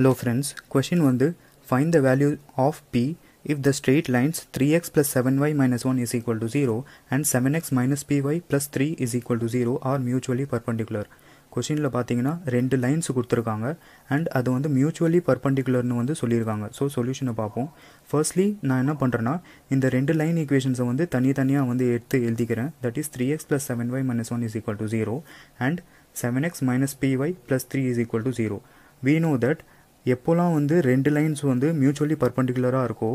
Hello friends, question வந்து find the value of p if the straight lines 3x plus 7y minus 1 is equal to 0 and 7x minus py plus 3 is equal to 0 are mutually perpendicular. கொஷினில் பார்த்தீங்கன்னா ரெண்டு lines கொடுத்துருக்காங்க and அது வந்து mutually பர்பண்டிகுலர்னு வந்து சொல்லியிருக்காங்க. So சொல்யூஷனை பார்ப்போம் ஃபர்ஸ்ட்லி நான் என்ன பண்ணுறேன்னா இந்த ரெண்டு லைன் ஈக்குவேஷன்ஸை வந்து தனித்தனியாக வந்து எடுத்து எழுதிக்கிறேன். That is three x plus seven y minus one is equal to zero and seven x minus b y plus three is equal to zero we know that எப்போல்லாம் வந்து ரெண்டு லைன்ஸ் வந்து மியூச்சுவலி பர்பண்டிகுலராக இருக்கோ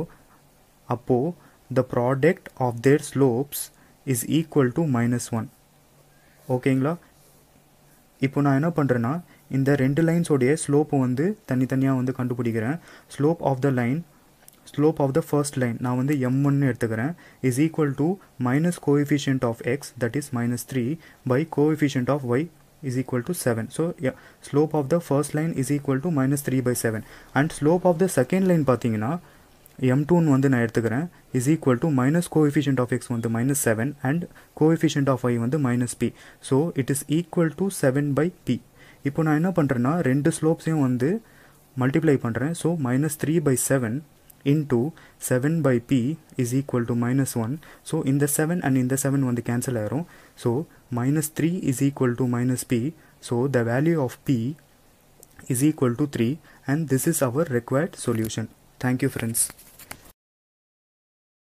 அப்போது the product of their slopes is equal to minus one ஓகேங்களா? இப்போ நான் என்ன பண்ணுறேன்னா இந்த ரெண்டு லைன்ஸோடைய ஸ்லோப்பை வந்து தனித்தனியாக வந்து கண்டுபிடிக்கிறேன். Slope of the line slope of the first line நான் வந்து எம் ஒன்னு எடுத்துக்கிறேன். Is equal to minus coefficient of x that is minus three by coefficient of y is equal to 7 so yeah, slope of the first line is equal to minus 3 by 7 and slope of the second line பார்த்தீங்கன்னா m2 வந்து நான் எடுத்துக்கிறேன் is equal to minus coefficient of x வந்து minus 7 and coefficient of y வந்து minus p so it is equal to 7 by p இப்போ நான் என்ன பண்ணுறேன்னா ரெண்டு ஸ்லோப்ஸையும் வந்து மல்டிப்ளை பண்ணுறேன் so minus three by seven into 7 by p is equal to minus 1 so இந்த the 7 and in 7 வந்து cancel ஆயிரும் so minus 3 is equal to minus p. So the value of p is equal to 3 and this is our required solution. Thank you friends